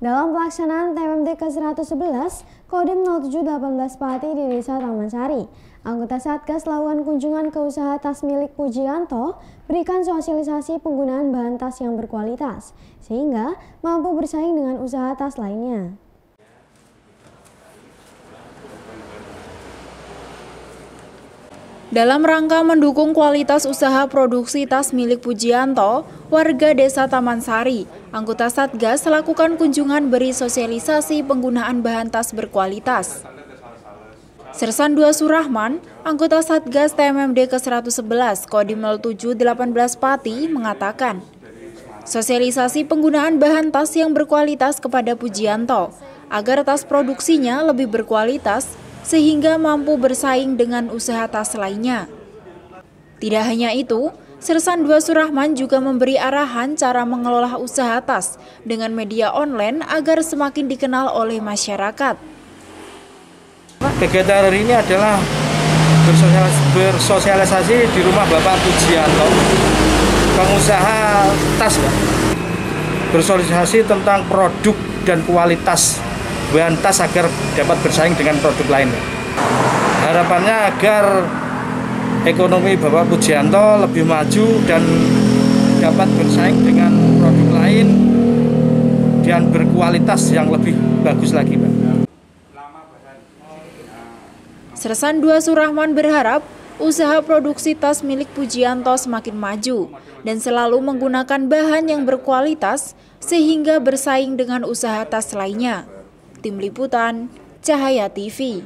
Dalam pelaksanaan TMMD ke-111, Kodim 0718 Pati di Desa Taman Sari, anggota Satgas lakukan kunjungan ke usaha tas milik Pujianto, berikan sosialisasi penggunaan bahan tas yang berkualitas, sehingga mampu bersaing dengan usaha tas lainnya. Dalam rangka mendukung kualitas usaha produksi tas milik Pujianto, warga desa Taman Sari, anggota Satgas lakukan kunjungan beri sosialisasi penggunaan bahan tas berkualitas. Sersan 2 Surahman, anggota Satgas TMMD ke-111 Kodim 0718 Pati mengatakan, sosialisasi penggunaan bahan tas yang berkualitas kepada Pujianto, agar tas produksinya lebih berkualitas sehingga mampu bersaing dengan usaha tas lainnya. Tidak hanya itu, Sersan 2 Surahman juga memberi arahan cara mengelola usaha tas dengan media online agar semakin dikenal oleh masyarakat. Kegiatan hari ini adalah bersosialisasi di rumah Bapak Pujianto, pengusaha tas. Bersosialisasi tentang produk dan kualitas bahan tas agar dapat bersaing dengan produk lain. Harapannya agar ekonomi Bapak Pujianto lebih maju dan dapat bersaing dengan produk lain dan berkualitas yang lebih bagus lagi, Pak. Sersan 2 Surahman berharap usaha produksi tas milik Pujianto semakin maju dan selalu menggunakan bahan yang berkualitas sehingga bersaing dengan usaha tas lainnya. Tim Liputan, Cahaya TV.